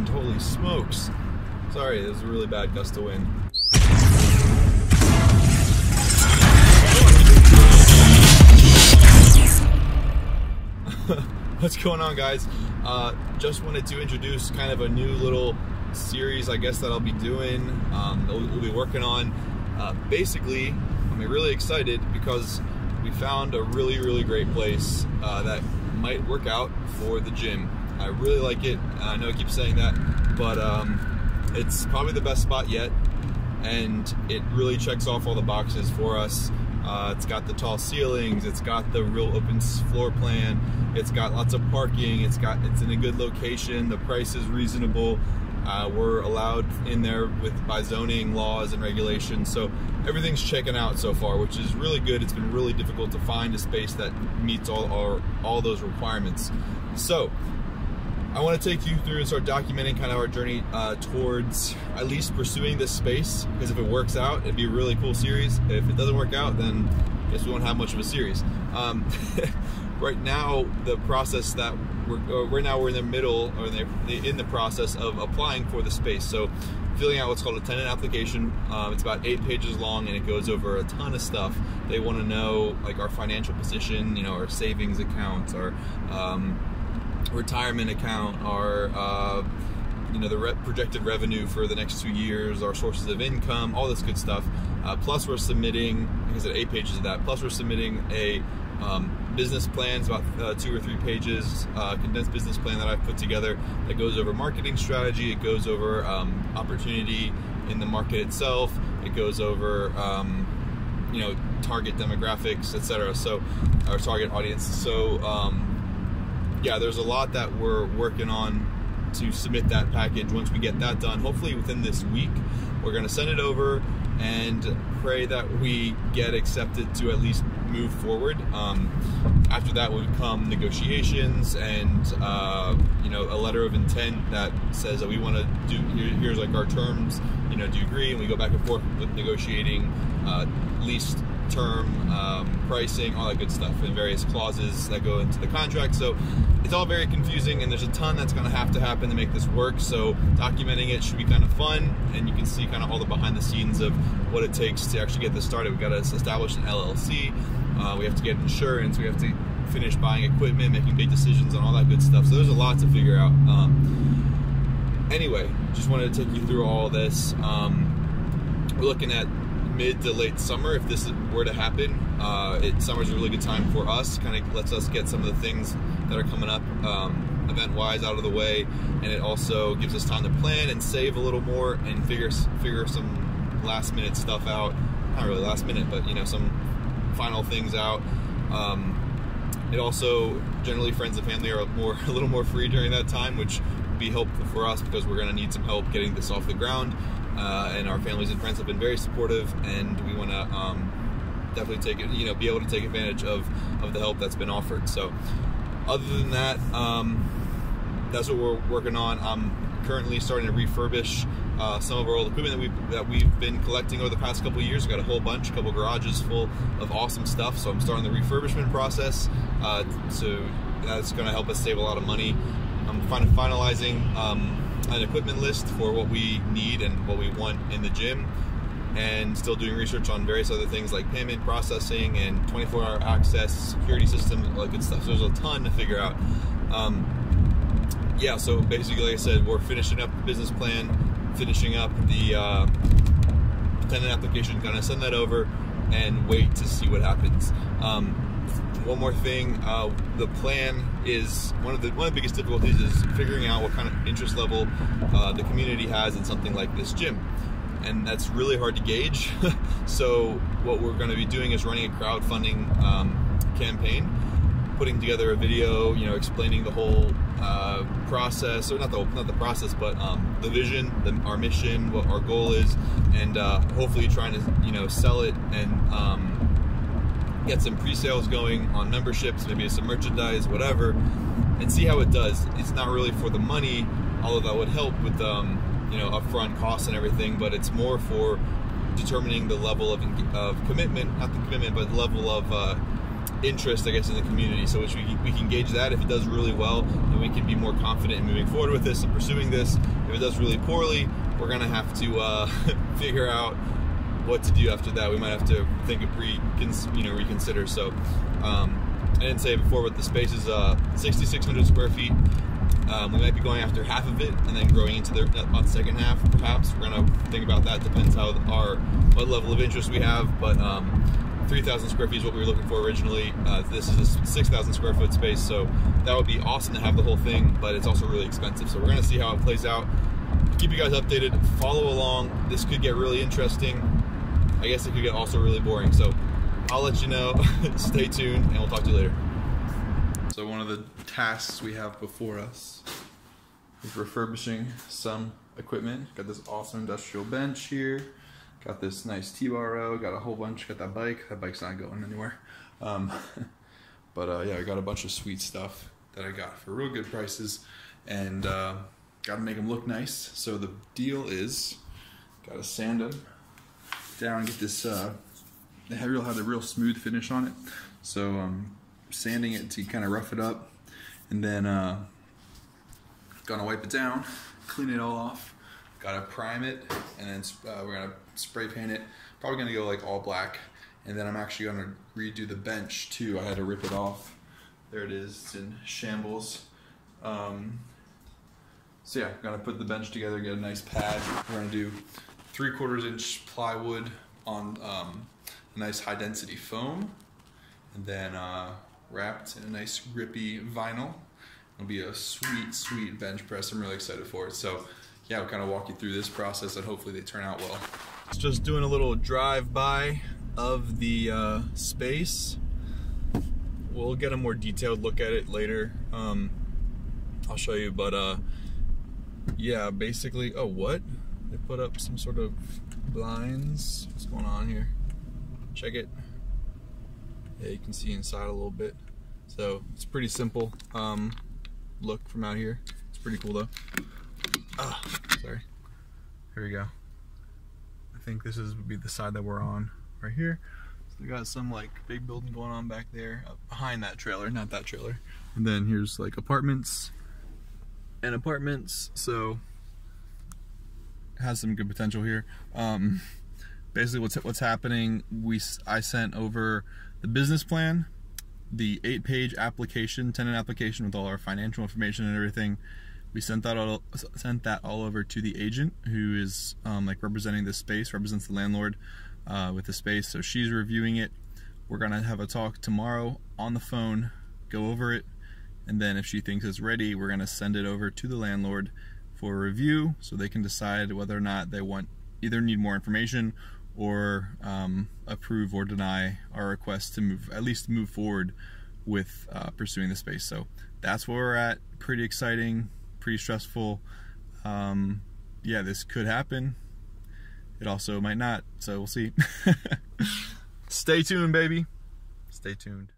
wind, holy smokes. Sorry, there's a really bad gust of wind. What's going on guys? Uh, just wanted to introduce kind of a new little series I guess that I'll be doing, um, that we'll be working on. Uh, basically, I'm really excited because we found a really, really great place uh, that might work out for the gym. I really like it. I know I keep saying that, but um, it's probably the best spot yet, and it really checks off all the boxes for us. Uh, it's got the tall ceilings. It's got the real open floor plan. It's got lots of parking. It's got it's in a good location. The price is reasonable. Uh, we're allowed in there with by zoning laws and regulations. So everything's checking out so far, which is really good. It's been really difficult to find a space that meets all our all those requirements. So I want to take you through and start documenting kind of our journey uh, towards at least pursuing this space. Because if it works out, it'd be a really cool series. If it doesn't work out, then I guess we won't have much of a series. Um, right now, the process that we're uh, right now we're in the middle or in the, in the process of applying for the space. So filling out what's called a tenant application. Um, it's about eight pages long and it goes over a ton of stuff. They want to know like our financial position, you know, our savings accounts, our um, retirement account, our uh, you know the re projected revenue for the next two years, our sources of income, all this good stuff. Uh, plus, we're submitting, I said, eight pages of that. Plus, we're submitting a um, business plans, about uh, two or three pages, uh, condensed business plan that I've put together that goes over marketing strategy. It goes over um, opportunity in the market itself. It goes over um, you know target demographics, etc. So our target audience. So um, yeah, there's a lot that we're working on to submit that package. Once we get that done, hopefully within this week, we're going to send it over and pray that we get accepted to at least move forward. Um, after that would come negotiations and uh, you know a letter of intent that says that we want to do here, here's like our terms. Know, do you agree? And we go back and forth with negotiating uh, least term, um, pricing, all that good stuff, and various clauses that go into the contract. So it's all very confusing, and there's a ton that's going to have to happen to make this work. So documenting it should be kind of fun, and you can see kind of all the behind the scenes of what it takes to actually get this started. We've got to establish an LLC. Uh, we have to get insurance. We have to finish buying equipment, making big decisions, and all that good stuff. So there's a lot to figure out. Um, anyway, just wanted to take you through all this. Um, we're looking at mid to late summer if this were to happen. Uh, it, summer's a really good time for us. Kind of lets us get some of the things that are coming up um, event-wise out of the way, and it also gives us time to plan and save a little more and figure figure some last-minute stuff out. Not really last minute, but you know some final things out. Um, it also generally friends and family are more a little more free during that time, which be helpful for us because we're going to need some help getting this off the ground uh, and our families and friends have been very supportive, and we want to um, definitely take it, you know, be able to take advantage of of the help that's been offered. So, other than that, um, that's what we're working on. I'm currently starting to refurbish uh, some of our old equipment that we've that we've been collecting over the past couple years. We've got a whole bunch, a couple garages full of awesome stuff. So I'm starting the refurbishment process. Uh, so that's going to help us save a lot of money. I'm finalizing. Um, an equipment list for what we need and what we want in the gym and still doing research on various other things like payment processing and 24 hour access, security systems, all that good stuff. So there's a ton to figure out. Um, yeah, so basically, like I said, we're finishing up the business plan, finishing up the uh, tenant application, gonna send that over and wait to see what happens. Um, one more thing, uh, the plan is one of the one of the biggest difficulties is figuring out what kind of interest level uh, the community has in something like this gym, and that's really hard to gauge. so what we're going to be doing is running a crowdfunding um, campaign, putting together a video, you know, explaining the whole uh, process, or not the not the process, but um, the vision, the, our mission, what our goal is, and uh, hopefully trying to you know sell it and um, get some pre-sales going on memberships, maybe some merchandise, whatever, and see how it does. It's not really for the money, although that would help with um, you know upfront costs and everything, but it's more for determining the level of, of commitment, not the commitment, but the level of uh, interest, I guess, in the community. So which we we can gauge that. If it does really well, then we can be more confident in moving forward with this and pursuing this. If it does really poorly, we're gonna have to uh, figure out what to do after that. We might have to think of re, you know, reconsider. So um, I didn't say before, but the space is uh, 6,600 square feet. Um, we might be going after half of it and then growing into the, the second half, perhaps. We're gonna think about that. Depends how our what level of interest we have, but. Um, 3,000 square feet is what we were looking for originally. Uh, this is a 6,000 square foot space, so that would be awesome to have the whole thing, but it's also really expensive. So we're gonna see how it plays out. Keep you guys updated, follow along. This could get really interesting. I guess it could get also really boring. So I'll let you know. Stay tuned, and we'll talk to you later. So one of the tasks we have before us is refurbishing some equipment. Got this awesome industrial bench here. Got this nice T-bar. Got a whole bunch. Got that bike. That bike's not going anywhere. Um, but uh, yeah, I got a bunch of sweet stuff that I got for real good prices, and uh, got to make them look nice. So the deal is, got to sand them down, get this. Uh, they have real have a real smooth finish on it. So um, sanding it to kind of rough it up, and then uh, gonna wipe it down, clean it all off. Gotta prime it, and then uh, we're gonna spray paint it. Probably gonna go like all black, and then I'm actually gonna redo the bench too. I had to rip it off. There it is. It's in shambles. Um, so yeah, gonna put the bench together, get a nice pad. We're gonna do three quarters inch plywood on um, nice high density foam, and then uh, wrapped in a nice grippy vinyl. It'll be a sweet, sweet bench press. I'm really excited for it. So yeah, we'll kind of walk you through this process and hopefully they turn out well. Just doing a little drive-by of the uh, space. We'll get a more detailed look at it later. Um, I'll show you, but uh, yeah, basically, oh, what? They put up some sort of blinds. What's going on here? Check it. Yeah, you can see inside a little bit. So it's pretty simple um, look from out here. It's pretty cool though. Ah, sorry. Here we go. I think this is would be the side that we're on right here. So we got some like big building going on back there behind that trailer, not that trailer. And then here's like apartments and apartments. So has some good potential here. Um, basically, what's what's happening? We I sent over the business plan, the eight-page application, tenant application with all our financial information and everything. We sent that all sent that all over to the agent who is um, like representing the space, represents the landlord uh, with the space. So she's reviewing it. We're gonna have a talk tomorrow on the phone, go over it, and then if she thinks it's ready, we're gonna send it over to the landlord for review so they can decide whether or not they want either need more information or um, approve or deny our request to move at least move forward with uh, pursuing the space. So that's where we're at. Pretty exciting pretty stressful. Um, yeah this could happen. It also might not. So we'll see. Stay tuned baby. Stay tuned